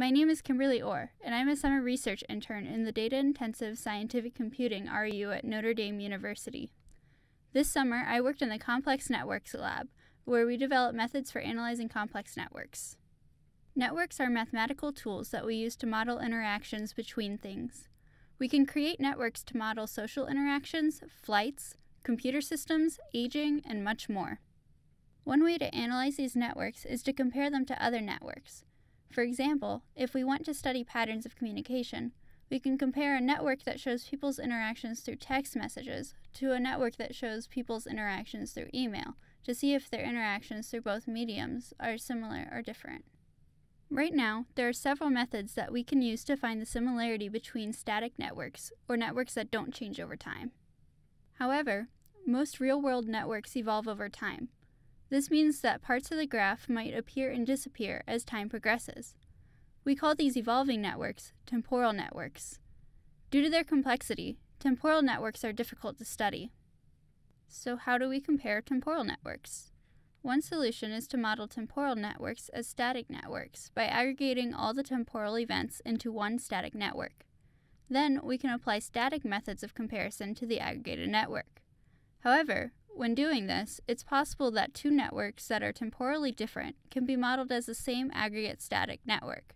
My name is Kimberly Orr, and I'm a summer research intern in the Data Intensive Scientific Computing REU at Notre Dame University. This summer, I worked in the Complex Networks Lab, where we develop methods for analyzing complex networks. Networks are mathematical tools that we use to model interactions between things. We can create networks to model social interactions, flights, computer systems, aging, and much more. One way to analyze these networks is to compare them to other networks. For example, if we want to study patterns of communication, we can compare a network that shows people's interactions through text messages to a network that shows people's interactions through email to see if their interactions through both mediums are similar or different. Right now, there are several methods that we can use to find the similarity between static networks, or networks that don't change over time. However, most real world networks evolve over time. This means that parts of the graph might appear and disappear as time progresses. We call these evolving networks temporal networks. Due to their complexity, temporal networks are difficult to study. So, how do we compare temporal networks? One solution is to model temporal networks as static networks by aggregating all the temporal events into one static network. Then we can apply static methods of comparison to the aggregated network. However, when doing this, it's possible that two networks that are temporally different can be modeled as the same aggregate static network.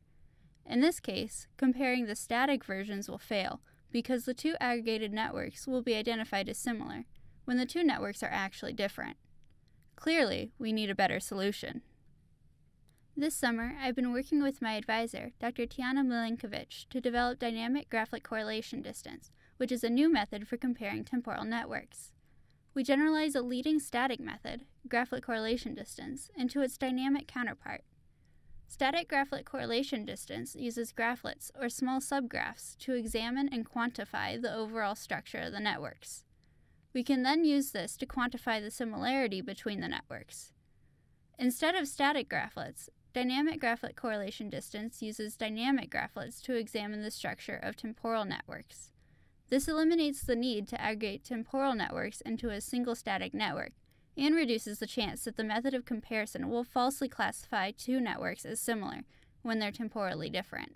In this case, comparing the static versions will fail because the two aggregated networks will be identified as similar when the two networks are actually different. Clearly, we need a better solution. This summer, I've been working with my advisor, Dr. Tijana Milenkovic, to develop dynamic graphlet correlation distance, which is a new method for comparing temporal networks. We generalize a leading static method, graphlet correlation distance, into its dynamic counterpart. Static graphlet correlation distance uses graphlets, or small subgraphs, to examine and quantify the overall structure of the networks. We can then use this to quantify the similarity between the networks. Instead of static graphlets, dynamic graphlet correlation distance uses dynamic graphlets to examine the structure of temporal networks. This eliminates the need to aggregate temporal networks into a single static network and reduces the chance that the method of comparison will falsely classify two networks as similar when they're temporally different.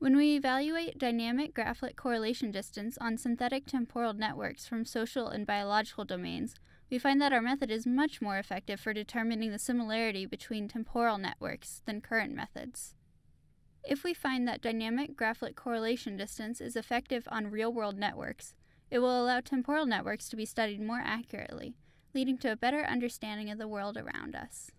When we evaluate dynamic graphlet correlation distance on synthetic temporal networks from social and biological domains, we find that our method is much more effective for determining the similarity between temporal networks than current methods. If we find that dynamic graphlet correlation distance is effective on real world networks, it will allow temporal networks to be studied more accurately, leading to a better understanding of the world around us.